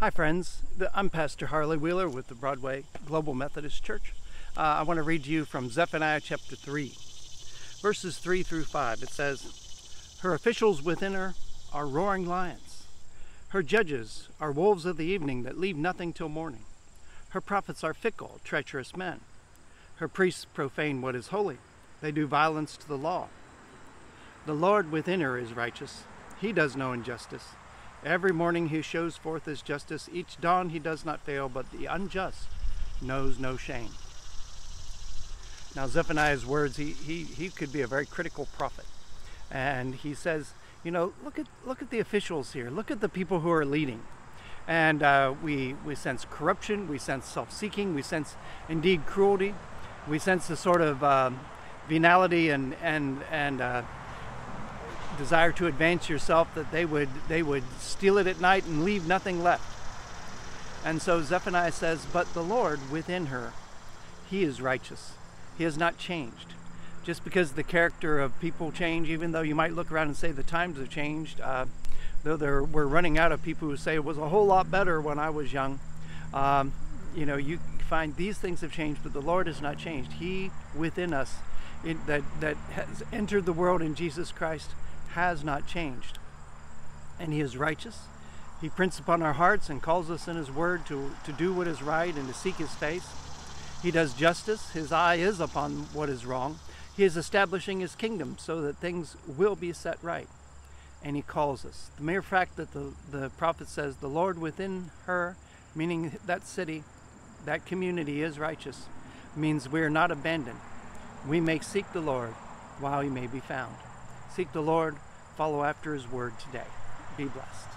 Hi, friends. I'm Pastor Harley Wheeler with the Broadway Global Methodist Church. Uh, I want to read to you from Zephaniah chapter 3, verses 3 through 5. It says, Her officials within her are roaring lions. Her judges are wolves of the evening that leave nothing till morning. Her prophets are fickle, treacherous men. Her priests profane what is holy. They do violence to the law. The Lord within her is righteous. He does no injustice. Every morning he shows forth his justice. Each dawn he does not fail, but the unjust knows no shame. Now, Zephaniah's words, he, he, he could be a very critical prophet. And he says, you know, look at, look at the officials here. Look at the people who are leading. And uh, we, we sense corruption, we sense self seeking, we sense indeed cruelty, we sense the sort of um, venality and, and, and uh, desire to advance yourself that they would they would steal it at night and leave nothing left. And so Zephaniah says, "But the Lord within her, he is righteous. He has not changed. Just because the character of people change, even though you might look around and say the times have changed, uh, though there, we're running out of people who say it was a whole lot better when I was young. Um, you know, you find these things have changed, but the Lord has not changed. He within us, that that has entered the world in Jesus Christ, has not changed. And He is righteous. He prints upon our hearts and calls us in His Word to, to do what is right and to seek His face. He does justice. His eye is upon what is wrong. He is establishing His kingdom so that things will be set right. And He calls us. The mere fact that the, the prophet says, The Lord within her, meaning that city, that community is righteous, means we are not abandoned. We may seek the Lord while He may be found. Seek the Lord, follow after His word today. Be blessed.